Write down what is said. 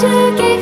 to